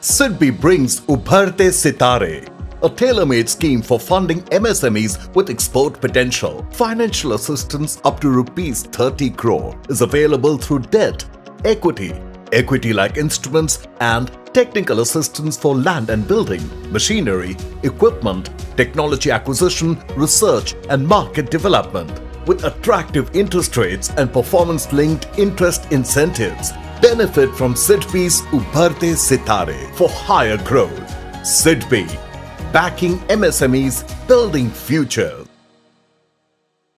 Sidbi brings Ubharte Sitare, a tailor-made scheme for funding MSMEs with export potential. Financial assistance up to rupees 30 crore is available through debt, equity, equity-like instruments and technical assistance for land and building, machinery, equipment, technology acquisition, research and market development. With attractive interest rates and performance-linked interest incentives, benefit from Sidbi's Ubharte Sitare for higher growth. Sidbi, backing MSMEs, building futures.